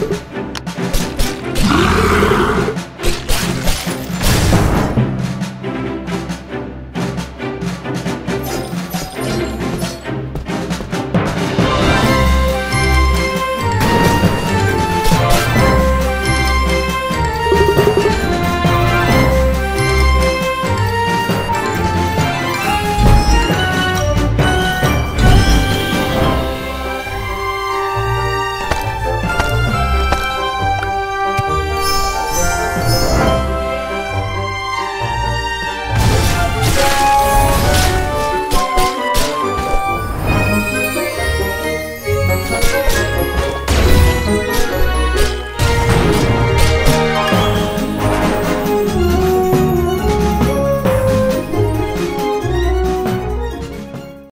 you.